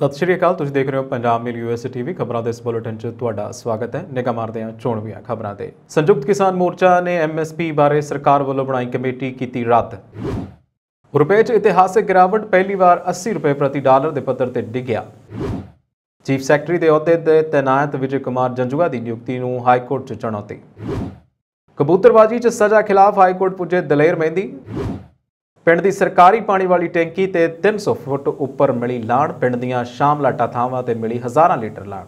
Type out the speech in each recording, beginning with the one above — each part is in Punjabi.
ਸਤਿ ਸ਼੍ਰੀ ਅਕਾਲ, ਤੁਸੀਂ ਦੇਖ ਰਹੇ ਹੋ ਪੰਜਾਬ ਮੇਲ ਯੂਐਸ ਟੀਵੀ ਖਬਰਾਂ ਦੇ ਇਸ ਬੁਲੇਟਿਨ 'ਚ ਤੁਹਾਡਾ ਸਵਾਗਤ ਹੈ। ਨਿਗਾਹ ਮਾਰਦੇ ਹਾਂ ਚੋਣਵੀਆਂ ਖਬਰਾਂ ਤੇ। ਸੰਯੁਕਤ ਕਿਸਾਨ ਮੋਰਚਾ ਨੇ ਐਮਐਸਪੀ ਬਾਰੇ ਸਰਕਾਰ ਵੱਲੋਂ ਬਣਾਈ ਕਮੇਟੀ ਕੀਤੀ ਰੱਦ। ਰੁਪਏ 'ਚ ਇਤਿਹਾਸਕ ਗਿਰਾਵਟ ਪਹਿਲੀ ਵਾਰ 80 ਰੁਪਏ ਪ੍ਰਤੀ ਡਾਲਰ ਦੇ ਪੱਧਰ ਤੇ ਡਿੱਗਿਆ। ਚੀਫ ਸੈਕਟਰੀ ਦੇ ਅਹੁਦੇ ਤੇ ਤੈਨਾਤ ਵਿਜੇ ਕੁਮਾਰ ਜੰਜੂਆ ਦੀ ਨਿਯੁਕਤੀ ਨੂੰ ਹਾਈ ਕੋਰਟ 'ਚ ਚੁਣੌਤੀ। ਕਬੂਤਰਬਾਜੀ 'ਚ ਸਜ਼ਾ ਖਿਲਾਫ ਹਾਈ ਕੋਰਟ ਪੁੱਜੇ ਦਲੇਰ ਮਹਿੰਦੀ। ਪਿੰਡ ਦੀ ਸਰਕਾਰੀ ਪਾਣੀ ਵਾਲੀ ਟੈਂਕੀ ਤੇ 300 ਫੁੱਟ ਉੱਪਰ ਮਿਲੀ ਲਾਣ ਪਿੰਡ ਦੀਆਂ ਸ਼ਾਮ ਲਾਟਾ ਥਾਵਾਂ ਤੇ ਮਿਲੀ ਹਜ਼ਾਰਾਂ ਲੀਟਰ ਲਾਣ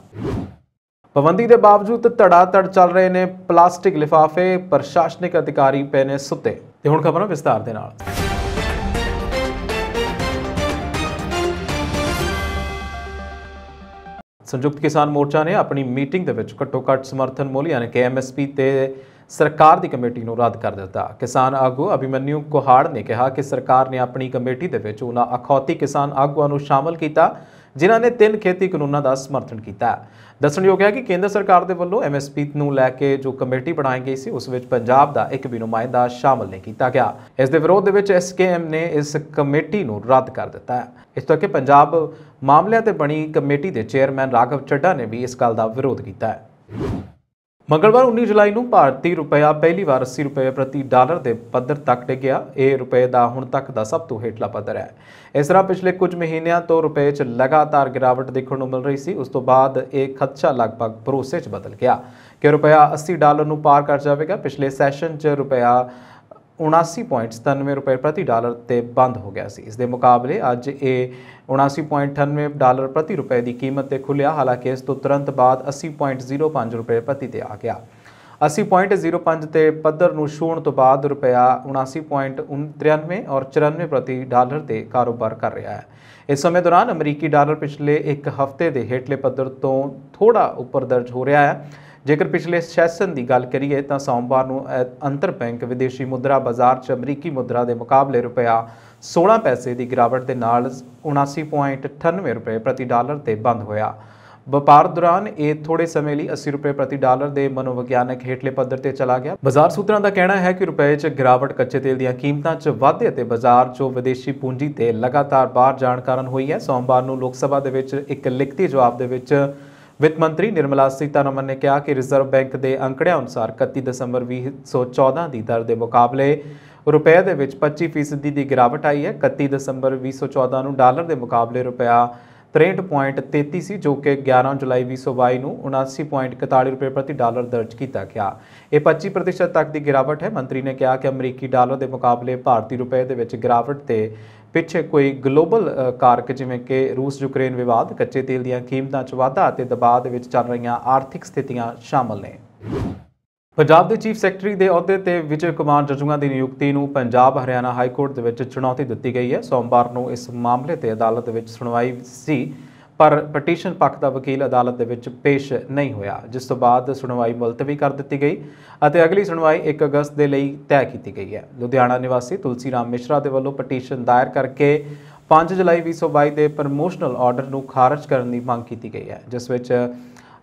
ਪਾਬੰਦੀ ਦੇ ਬਾਵਜੂਦ ਧੜਾ ਧੜ ਚੱਲ ਰਹੇ ਨੇ ਪਲਾਸਟਿਕ ਲਿਫਾਫੇ, ਪ੍ਰਸ਼ਾਸਨਿਕ ਅਧਿਕਾਰੀ ਪਏ ਨੇ ਸੁੱਤੇ। ਤੇ ਹੁਣ ਖਬਰਾਂ ਵਿਸਤਾਰ ਦੇ ਨਾਲ। ਸੰਯੁਕਤ ਕਿਸਾਨ ਮੋਰਚਾ ਨੇ ਆਪਣੀ ਮੀਟਿੰਗ ਦੇ ਵਿੱਚ ਘੱਟੋ-ਘੱਟ ਸਮਰਥਨ ਮੁੱਲ ਯਾਨੀ ਕਿ ਐਮਐਸਪੀ ਤੇ ਸਰਕਾਰ ਦੀ ਕਮੇਟੀ ਨੂੰ ਰੱਦ ਕਰ ਦਿੱਤਾ। ਕਿਸਾਨ ਆਗੂ ਅਭਿਮਨਿਊ ਕੋਹਾੜ ਨੇ ਕਿਹਾ ਕਿ ਸਰਕਾਰ ਨੇ ਆਪਣੀ ਕਮੇਟੀ ਦੇ ਵਿੱਚ ਉਹਨਾਂ ਅਖੌਤੀ ਕਿਸਾਨ ਆਗੂਆਂ ਨੂੰ ਸ਼ਾਮਲ ਕੀਤਾ, ਜਿਨ੍ਹਾਂ ਨੇ ਤਿੰਨ ਖੇਤੀ ਕਾਨੂੰਨਾਂ ਦਾ ਸਮਰਥਨ ਕੀਤਾ। ਦੱਸਣਯੋਗ ਹੈ ਕਿ ਕੇਂਦਰ ਸਰਕਾਰ ਦੇ ਵੱਲੋਂ ਐਮਐਸਪੀ ਨੂੰ ਲੈ ਕੇ ਜੋ ਕਮੇਟੀ ਬਣਾਈ ਗਈ ਸੀ, ਉਸ ਵਿੱਚ ਪੰਜਾਬ ਦਾ ਇੱਕ ਵੀ ਨੁਮਾਇੰਦਾ ਸ਼ਾਮਲ ਨਹੀਂ ਕੀਤਾ ਗਿਆ। ਇਸ ਦੇ ਵਿਰੋਧ ਦੇ ਵਿੱਚ ਐਸਕੇਐਮ ਨੇ ਇਸ ਕਮੇਟੀ ਨੂੰ ਰੱਦ ਕਰ ਦਿੱਤਾ ਹੈ। ਇਸ ਤੋਂ ਕਿ ਪੰਜਾਬ ਮਾਮਲਿਆਂ ਤੇ ਬਣੀ ਕਮੇਟੀ ਦੇ ਚੇਅਰਮੈਨ ਰਾਘਵ ਚੱਡਾ ਨੇ ਵੀ ਇਸ ਗੱਲ ਦਾ ਵਿਰੋਧ ਕੀਤਾ ਹੈ। ਮੰਗਲਵਾਰ 19 ਜੁਲਾਈ ਨੂੰ ਭਾਰਤੀ ਰੁਪਇਆ ਪਹਿਲੀ ਵਾਰ 80 ਰੁਪਏ ਪ੍ਰਤੀ ਡਾਲਰ ਦੇ ਪੱਧਰ ਤੱਕ ਡਿੱਗਿਆ। ਇਹ ਰੁਪਏ ਦਾ ਹੁਣ ਤੱਕ ਦਾ ਸਭ ਤੋਂ ਹੇਠਲਾ ਪੱਧਰ ਹੈ। ਇਸ ਤਰ੍ਹਾਂ ਪਿਛਲੇ ਕੁਝ ਮਹੀਨਿਆਂ ਤੋਂ ਰੁਪਏ 'ਚ ਲਗਾਤਾਰ ਗਿਰਾਵਟ ਦੇਖਣ ਨੂੰ ਮਿਲ ਰਹੀ ਸੀ। ਉਸ ਤੋਂ ਬਾਅਦ ਇਹ ਖਦਸ਼ਾ ਲਗਭਗ ਭਰੋਸੇ 'ਚ ਬਦਲ ਗਿਆ ਕਿ ਰੁਪਇਆ 80 ਡਾਲਰ ਨੂੰ ਪਾਰ ਕਰ ਜਾਵੇਗਾ। ਪਿਛਲੇ ਸੈਸ਼ਨ 'ਚ ਰੁਪਇਆ 79.97 ਰੁਪਏ ਪ੍ਰਤੀ ਡਾਲਰ ਤੇ ਬੰਦ ਹੋ ਗਿਆ ਸੀ। ਇਸ ਦੇ ਮੁਕਾਬਲੇ ਅੱਜ ਇਹ 79.98 ਡਾਲਰ ਪ੍ਰਤੀ ਰੁਪਏ ਦੀ ਕੀਮਤ ਤੇ ਖੁੱਲਿਆ ਹਾਲਾਂਕਿ ਇਸ ਤੋਂ ਤੁਰੰਤ ਬਾਅਦ 80.05 ਰੁਪਏ ਪ੍ਰਤੀ ਤੇ ਆ ਗਿਆ। 80.05 ਤੇ ਪੱਧਰ ਨੂੰ ਛੂਹਣ ਤੋਂ ਬਾਅਦ ਰੁਪਇਆ 79.93 ਔਰ 94 ਪ੍ਰਤੀ ਡਾਲਰ ਤੇ ਕਾਰੋਬਾਰ ਕਰ ਰਿਹਾ ਹੈ। ਇਸ ਸਮੇਂ ਦੌਰਾਨ ਅਮਰੀਕੀ ਡਾਲਰ ਪਿਛਲੇ ਇੱਕ ਹਫ਼ਤੇ ਦੇ ਹੇਠਲੇ ਪੱਧਰ ਤੋਂ ਥੋੜਾ ਉੱਪਰ ਦਰਜ ਹੋ ਰਿਹਾ ਹੈ। ਜੇਕਰ ਪਿਛਲੇ ਸੈਸ਼ਨ ਦੀ ਗੱਲ ਕਰੀਏ ਤਾਂ ਸੋਮਵਾਰ ਨੂੰ ਅੰਤਰ ਬੈਂਕ ਵਿਦੇਸ਼ੀ ਮੁਦਰਾ ਬਾਜ਼ਾਰ 'ਚ ਅਮਰੀਕੀ ਮੁਦਰਾ ਦੇ ਮੁਕਾਬਲੇ ਰੁਪਇਆ 16 ਪੈਸੇ ਦੀ ਗਿਰਾਵਟ ਦੇ ਨਾਲ 79.98 ਰੁਪਏ ਪ੍ਰਤੀ ਡਾਲਰ ਤੇ ਬੰਦ ਹੋਇਆ। ਵਪਾਰ ਦੌਰਾਨ ਇਹ ਥੋੜੇ ਸਮੇਂ ਲਈ 80 ਰੁਪਏ ਪ੍ਰਤੀ ਡਾਲਰ ਦੇ ਮਨੋਵਿਗਿਆਨਕ ਹੇਠਲੇ ਪੱਧਰ ਤੇ ਚਲਾ ਗਿਆ। ਬਾਜ਼ਾਰ ਸੂਤਰਾਂ ਦਾ ਕਹਿਣਾ ਹੈ ਕਿ ਰੁਪਏ 'ਚ ਗਿਰਾਵਟ ਕੱਚੇ ਤੇਲ ਦੀਆਂ ਕੀਮਤਾਂ 'ਚ ਵਾਧੇ ਅਤੇ ਬਾਜ਼ਾਰ 'ਚੋਂ ਵਿਦੇਸ਼ੀ ਪੂੰਜੀ ਤੇ ਲਗਾਤਾਰ ਬਾਹਰ ਜਾਣ ਕਾਰਨ ਹੋਈ ਹੈ। ਸੋਮਵਾਰ ਨੂੰ ਲੋਕ ਸਭਾ ਦੇ ਵਿੱਚ ਇੱਕ ਲਿਖਤੀ ਜਵਾਬ ਦੇ ਵਿੱਚ ਵਿੱਤ ਮੰਤਰੀ ਨਿਰਮਲਾ ਸੀਤਾਰਮਨ ਨੇ ਕਿਹਾ ਕਿ ਰਿਜ਼ਰਵ ਬੈਂਕ ਦੇ ਅੰਕੜਿਆਂ ਅਨੁਸਾਰ 31 ਦਸੰਬਰ 2014 ਦੀ ਦਰ ਦੇ ਮੁਕਾਬਲੇ ਰੁਪਏ ਦੇ ਵਿੱਚ 25% ਦੀ ਗਿਰਾਵਟ ਆਈ ਹੈ। 31 ਦਸੰਬਰ 2014 ਨੂੰ ਡਾਲਰ ਦੇ ਮੁਕਾਬਲੇ ਰੁਪਇਆ 63.33 ਸੀ, ਜੋ ਕਿ 11 ਜੁਲਾਈ 2022 ਨੂੰ 79.41 ਰੁਪਏ ਪ੍ਰਤੀ ਡਾਲਰ ਦਰਜ ਕੀਤਾ ਗਿਆ। ਇਹ 25% ਤੱਕ ਦੀ ਗਿਰਾਵਟ ਹੈ। ਮੰਤਰੀ ਨੇ ਕਿਹਾ ਕਿ ਅਮਰੀਕੀ ਡਾਲਰ ਦੇ ਮੁਕਾਬਲੇ ਭਾਰਤੀ ਰੁਪਏ ਦੇ ਵਿੱਚ ਗਿਰਾਵਟ ਤੇ ਪਿੱਛੇ ਕੋਈ ਗਲੋਬਲ ਕਾਰਕ ਜਿਵੇਂ ਕਿ ਰੂਸ ਯੂਕਰੇਨ ਵਿਵਾਦ, ਕੱਚੇ ਤੇਲ ਦੀਆਂ ਕੀਮਤਾਂ 'ਚ ਵਾਧਾ ਅਤੇ ਦਬਾਅ ਦੇ ਵਿੱਚ ਚੱਲ ਰਹੀਆਂ ਆਰਥਿਕ ਸਥਿਤੀਆਂ ਸ਼ਾਮਲ ਨੇ। ਪੰਜਾਬ ਦੇ ਚੀਫ ਸੈਕਟਰੀ ਦੇ ਅਹੁਦੇ ਤੇ ਵਿਜੇ ਕੁਮਾਰ ਜੱਜੂਆਂ ਦੀ ਨਿਯੁਕਤੀ ਨੂੰ ਪੰਜਾਬ ਹਰਿਆਣਾ ਹਾਈ ਕੋਰਟ ਦੇ ਵਿੱਚ ਚੁਣੌਤੀ ਦਿੱਤੀ ਗਈ ਹੈ। ਸੋਮਵਾਰ ਨੂੰ ਇਸ ਮਾਮਲੇ ਤੇ ਅਦਾਲਤ ਵਿੱਚ ਸੁਣਵਾਈ ਸੀ। ਪਰ ਪਟੀਸ਼ਨ ਪੱਖ ਦਾ ਵਕੀਲ ਅਦਾਲਤ ਦੇ ਵਿੱਚ ਪੇਸ਼ ਨਹੀਂ ਹੋਇਆ, ਜਿਸ ਤੋਂ ਬਾਅਦ ਸੁਣਵਾਈ ਮੁਲਤਵੀ ਕਰ ਦਿੱਤੀ ਗਈ ਅਤੇ ਅਗਲੀ ਸੁਣਵਾਈ 1 ਅਗਸਤ ਦੇ ਲਈ ਤੈਅ ਕੀਤੀ ਗਈ ਹੈ। ਲੁਧਿਆਣਾ ਨਿਵਾਸੀ ਤੁਲਸੀ ਰਾਮ ਮਿਸ਼ਰਾ ਦੇ ਵੱਲੋਂ ਪਟੀਸ਼ਨ ਦਾਇਰ ਕਰਕੇ 5 ਜੁਲਾਈ 2022 ਦੇ ਪ੍ਰਮੋਸ਼ਨਲ ਆਰਡਰ ਨੂੰ ਖਾਰਜ ਕਰਨ ਦੀ ਮੰਗ ਕੀਤੀ ਗਈ ਹੈ, ਜਿਸ ਵਿੱਚ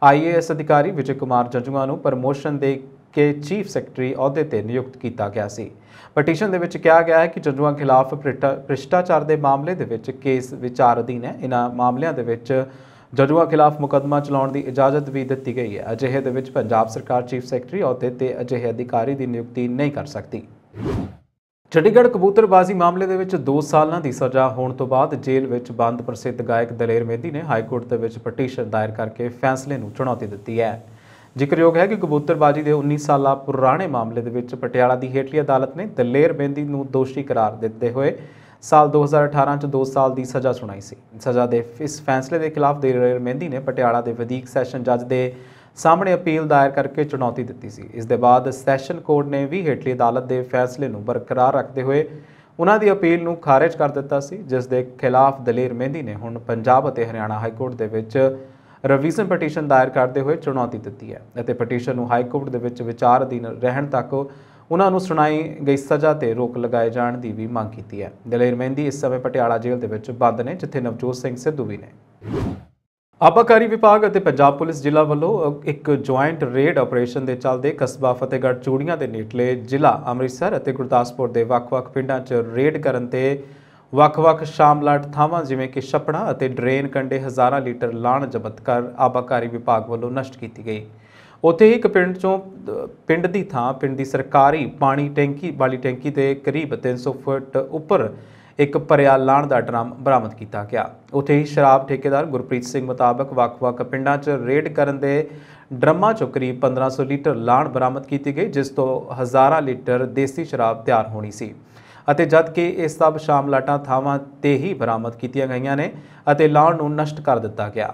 ਆਈਏਐਸ ਅਧਿਕਾਰੀ ਵਿਜੇ ਕੁਮਾਰ ਜੰਜੂਆ ਨੂੰ ਪ੍ਰਮੋਸ਼ਨ ਦੇ ਕੇ ਚੀਫ ਸੈਕਟਰੀ ਅਹੁਦੇ ਤੇ ਨਿਯੁਕਤ ਕੀਤਾ ਗਿਆ ਸੀ। ਪਟੀਸ਼ਨ ਦੇ ਵਿੱਚ ਕਿਹਾ ਗਿਆ ਹੈ ਕਿ ਜੰਜੂਆ ਖਿਲਾਫ ਭ੍ਰਿਸ਼ਟਾ- ਭ੍ਰਿਸ਼ਟਾਚਾਰ ਦੇ ਮਾਮਲੇ ਦੇ ਵਿੱਚ ਕੇਸ ਵਿਚਾਰ ਅਧੀਨ ਹੈ। ਇਹਨਾਂ ਮਾਮਲਿਆਂ ਦੇ ਵਿੱਚ ਜੱਜੂਆਂ ਖਿਲਾਫ ਮੁਕੱਦਮਾ ਚਲਾਉਣ ਦੀ ਇਜਾਜ਼ਤ ਵੀ ਦਿੱਤੀ ਗਈ ਹੈ। ਅਜਿਹੇ ਦੇ ਵਿੱਚ ਪੰਜਾਬ ਸਰਕਾਰ ਚੀਫ ਸੈਕਟਰੀ ਅਹੁਦੇ ਤੇ ਅਜਿਹੇ ਅਧਿਕਾਰੀ ਦੀ ਨਿਯੁਕਤੀ ਨਹੀਂ ਕਰ ਸਕਦੀ। ਚੰਡੀਗੜ੍ਹ ਕਬੂਤਰਬਾਜ਼ੀ ਮਾਮਲੇ ਦੇ ਵਿੱਚ 2 ਸਾਲਾਂ ਦੀ ਸਜ਼ਾ ਹੋਣ ਤੋਂ ਬਾਅਦ ਜੇਲ੍ਹ ਵਿੱਚ ਬੰਦ ਪ੍ਰਸਿੱਧ ਗਾਇਕ ਦਲੇਰ ਮਹਿੰਦੀ ਨੇ ਹਾਈ ਕੋਰਟ ਦੇ ਵਿੱਚ ਪਟੀਸ਼ਨ ਦਾਇਰ ਕਰਕੇ ਫੈਸਲੇ ਨੂੰ ਚੁਣੌਤੀ ਦਿੱਤੀ ਹੈ। ਜ਼ਿਕਰਯੋਗ ਹੈ ਕਿ ਕਬੂਤਰਬਾਜ਼ੀ ਦੇ 19 ਸਾਲਾ ਪੁਰਾਣੇ ਮਾਮਲੇ ਦੇ ਵਿੱਚ ਪਟਿਆਲਾ ਦੀ ਹੇਠਲੀ ਅਦਾਲਤ ਨੇ ਦਲੇਰ ਮਹਿੰਦੀ ਨੂੰ ਦੋਸ਼ੀ ਕਰਾਰ ਦਿੱਤੇ ਹੋਏ। ਸਾਲ 2018 ਚ 2 ਸਾਲ ਦੀ ਸਜ਼ਾ ਸੁਣਾਈ ਸੀ। ਸਜ਼ਾ ਦੇ ਇਸ ਫੈਸਲੇ ਦੇ ਖਿਲਾਫ ਦਲੇਰ ਮਹਿੰਦੀ ਨੇ ਪਟਿਆਲਾ ਦੇ ਵਧੀਕ ਸੈਸ਼ਨ ਜੱਜ ਦੇ ਸਾਹਮਣੇ ਅਪੀਲ ਦਾਇਰ ਕਰਕੇ ਚੁਣੌਤੀ ਦਿੱਤੀ ਸੀ। ਇਸ ਦੇ ਬਾਅਦ ਸੈਸ਼ਨ ਕੋਰਟ ਨੇ ਵੀ ਹੇਠਲੀ ਅਦਾਲਤ ਦੇ ਫੈਸਲੇ ਨੂੰ ਬਰਕਰਾਰ ਰੱਖਦੇ ਹੋਏ ਉਹਨਾਂ ਦੀ ਅਪੀਲ ਨੂੰ ਖਾਰਜ ਕਰ ਦਿੱਤਾ ਸੀ, ਜਿਸ ਦੇ ਖਿਲਾਫ ਦਲੇਰ ਮਹਿੰਦੀ ਨੇ ਹੁਣ ਪੰਜਾਬ ਅਤੇ ਹਰਿਆਣਾ ਹਾਈ ਕੋਰਟ ਦੇ ਵਿੱਚ ਰਿਵੀਜ਼ਨ ਪਟੀਸ਼ਨ ਦਾਇਰ ਕਰਦੇ ਹੋਏ ਚੁਣੌਤੀ ਦਿੱਤੀ ਹੈ ਅਤੇ ਪਟੀਸ਼ਨ ਨੂੰ ਹਾਈ ਕੋਰਟ ਦੇ ਵਿੱਚ ਵਿਚਾਰ ਅਧੀਨ ਰਹਿਣ ਤੱਕ ਉਹਨਾਂ ਨੂੰ ਸੁਣਾਈ ਗਈ ਸਜ਼ਾ ਤੇ ਰੋਕ ਲਗਾਏ ਜਾਣ ਦੀ ਵੀ ਮੰਗ ਕੀਤੀ ਹੈ। ਦਲੇਰ ਮਹਿੰਦੀ ਇਸ ਸਮੇਂ ਪਟਿਆਲਾ ਜੇਲ੍ਹ ਦੇ ਵਿੱਚ ਬੰਦ ਨੇ, ਜਿੱਥੇ ਨਵਜੋਤ ਸਿੰਘ ਸਿੱਧੂ ਵੀ ਨੇ। ਆਬਾਕਾਰੀ ਵਿਭਾਗ ਅਤੇ ਪੰਜਾਬ ਪੁਲਿਸ ਜ਼ਿਲ੍ਹਾ ਵੱਲੋਂ ਇੱਕ ਜੁਆਇੰਟ ਰੇਡ ਆਪਰੇਸ਼ਨ ਦੇ ਚੱਲਦੇ ਕਸਬਾ ਫਤਿਹਗੜ੍ਹ ਚੂੜੀਆਂ ਦੇ ਨੇੜਲੇ ਜ਼ਿਲ੍ਹਾ ਅੰਮ੍ਰਿਤਸਰ ਅਤੇ ਗੁਰਦਾਸਪੁਰ ਦੇ ਵੱਖ-ਵੱਖ ਪਿੰਡਾਂ 'ਚ ਰੇਡ ਕਰਨ ਤੇ ਵੱਖ-ਵੱਖ ਸ਼ਾਮਲਾਟ ਥਾਵਾਂ ਜਿਵੇਂ ਕਿ ਛੱਪੜਾਂ ਅਤੇ ਡਰੇਨ ਕੰਡੇ ਹਜ਼ਾਰਾਂ ਲੀਟਰ ਲਾਣ ਜ਼ਬਤ ਕਰ ਆਬਾਕਾਰੀ ਵਿਭਾਗ ਵੱਲੋਂ ਨਸ਼ਟ ਕੀਤੀ ਗਈ। ਉੱਥੇ ਹੀ ਇੱਕ ਪਿੰਡ ਚੋਂ ਪਿੰਡ ਦੀ ਥਾਂ, ਪਿੰਡ ਦੀ ਸਰਕਾਰੀ ਪਾਣੀ ਟੈਂਕੀ ਵਾਲੀ ਟੈਂਕੀ ਦੇ ਕਰੀਬ 300 ਫੁੱਟ ਉੱਪਰ ਇੱਕ ਭਰਿਆ ਲਾਣ ਦਾ ਡਰਮ ਬਰਾਮਦ ਕੀਤਾ ਗਿਆ। ਉੱਥੇ ਹੀ ਸ਼ਰਾਬ ਠੇਕੇਦਾਰ ਗੁਰਪ੍ਰੀਤ ਸਿੰਘ ਮੁਤਾਬਕ ਵੱਖ-ਵੱਖ ਪਿੰਡਾਂ 'ਚ ਰੇਡ ਕਰਨ ਦੇ ਡਰਮਾਂ 'ਚੋਂ ਕਰੀਬ 1500 ਲੀਟਰ ਲਾਣ ਬਰਾਮਦ ਕੀਤੀ ਗਈ, ਜਿਸ ਤੋਂ ਹਜ਼ਾਰਾਂ ਲੀਟਰ ਦੇਸੀ ਸ਼ਰਾਬ ਤਿਆਰ ਹੋਣੀ ਸੀ। ਅਤੇ ਜਦ ਕਿ ਇਹ ਸਭ ਸ਼ਾਮਲਾਟਾਂ ਥਾਵਾਂ ਤੇ ਹੀ ਬਰਾਮਦ ਕੀਤੀਆਂ ਗਈਆਂ ਨੇ ਅਤੇ ਲਾਉਣ ਨੂੰ ਨਸ਼ਟ ਕਰ ਦਿੱਤਾ ਗਿਆ।